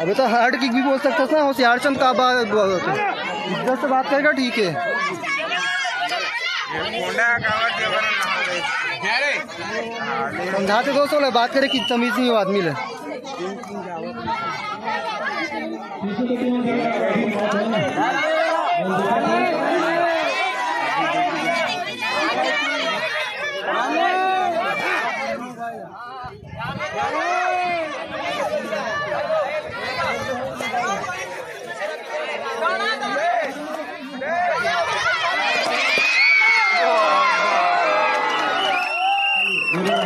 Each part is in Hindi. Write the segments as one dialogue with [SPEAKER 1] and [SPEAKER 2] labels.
[SPEAKER 1] अबे तो हार्ड किक भी बोल सकते ना होशियार चंद का बात इज़्ज़त से बात करेगा, ठीक है। समझाते दोस्तों ले बात करे कि तमीज नहीं हो आदमी ले।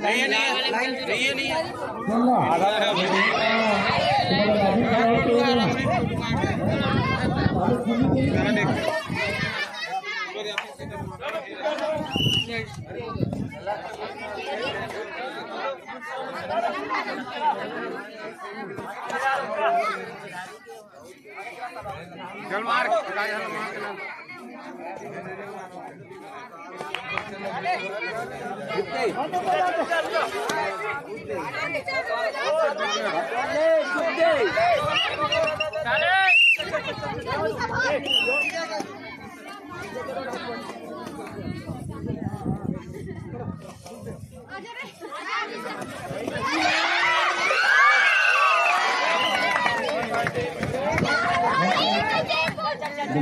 [SPEAKER 2] नहीं है
[SPEAKER 1] नहीं है नहीं है आधा है। लागे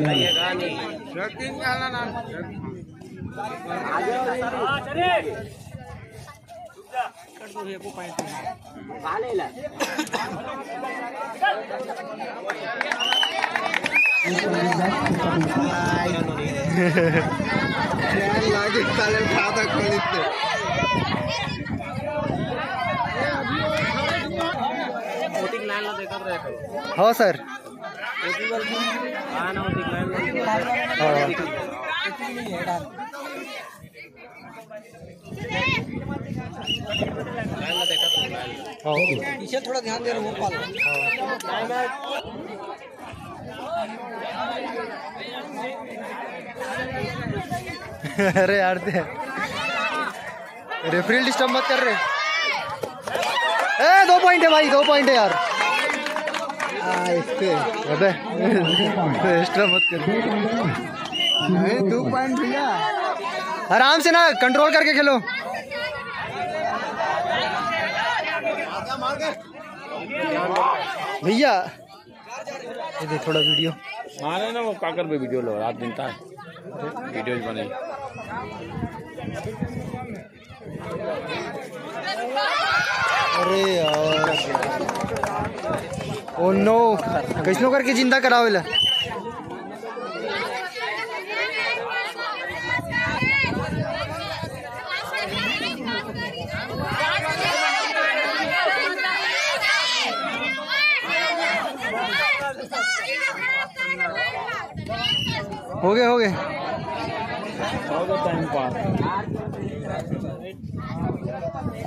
[SPEAKER 1] चालेल खोलीत हो सर। पीछे थोड़ा ध्यान दे रहा हूँ अरे यार दे। रेफरी डिस्टर्ब मत कर रहे ए, दो पॉइंट है भाई, दो पॉइंट है यार। एक्स्ट्रा मत कर दो पॉइंट भैया आराम से ना कंट्रोल करके खेलो भैया ये थोड़ा वीडियो
[SPEAKER 3] मारे ना वो काकर पे वीडियो लो रात दिन था वीडियो बने
[SPEAKER 1] अरे ओ नो कैसनो करके ज़िंदा करावेला हो गए हो गए
[SPEAKER 3] टाइम पास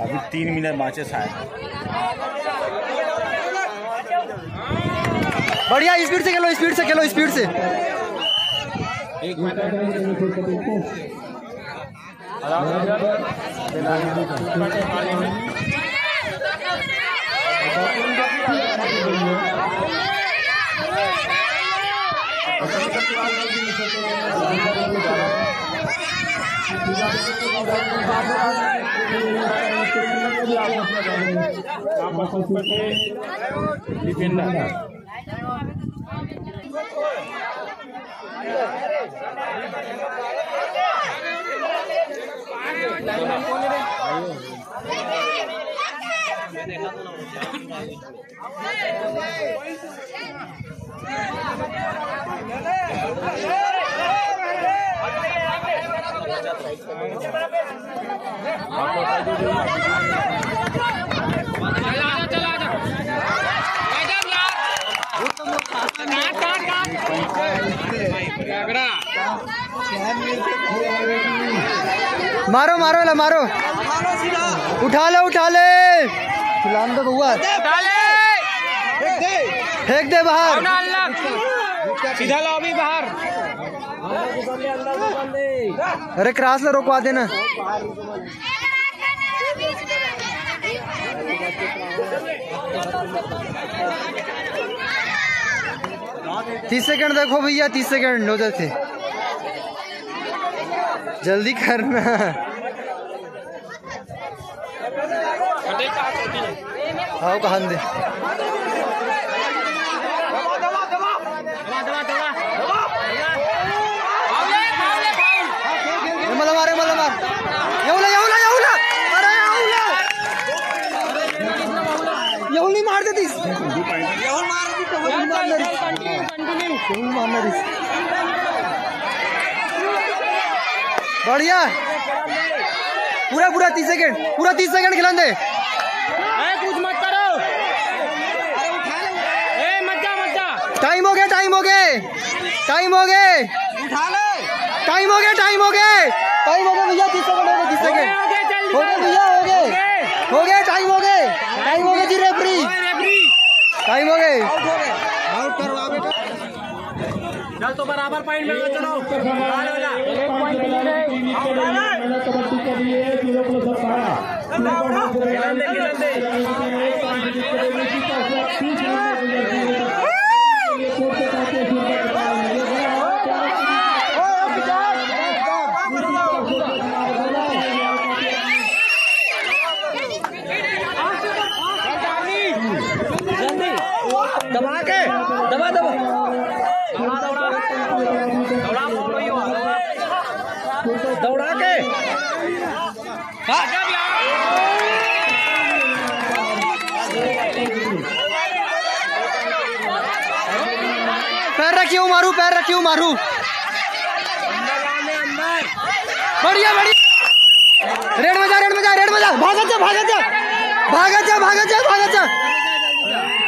[SPEAKER 3] अभी तीन मिनट बाँचे शायद।
[SPEAKER 1] बढ़िया स्पीड से खेलो स्पीड से खेलो स्पीड से।
[SPEAKER 3] Nama Sopete Dipindah.
[SPEAKER 1] Apa tadi मारो मारो ला मारो। उठा ले उठा ले। फ़िलहाल तो हुआ फेंक दे बाहर।
[SPEAKER 3] सीधा लो अभी बाहर।
[SPEAKER 1] अरे क्रॉस ला रोकवा देना। तीस सेकंड देखो भैया तीस सेकंड हो जाते। जल्दी करना। आओ कहाँ बढ़िया। पूरा पूरा तीस सेकंड पूरा तीस सेकंड खिला दे।
[SPEAKER 3] कुछ मत करो। ए मत जा मत जा।
[SPEAKER 1] टाइम हो गया टाइम हो गए। टाइम हो गए। टाइम हो गया टाइम हो गए। टाइम हो गया भैया तीस सेकंड हो गए तीस सेकंड। हो गए भैया हो गए। हो गए। टाइम हो गए। टाइम हो गए जी रेफरी टाइम हो गए।
[SPEAKER 3] चल तो बराबर पॉइंट में चलो
[SPEAKER 2] एक पॉइंट के लिए टीम के लिए मैंने कबड्डी के लिए ज़ीरो प्लस अठारह एक पॉइंट के लिए जीता हुआ तीस रन में गुजरती है ये कोर्ट के पास शुरू कर रहा है ये बड़ा
[SPEAKER 3] दबा के दबा दबा दौड़ा के
[SPEAKER 1] पैर रखियो, मारू, पैर रखियो, मारू। बढ़िया बढ़िया। रेड में जा, रेड में जा, रेड में जा। भागत जा भागत जा। भागत जा भागत जा भागत जा।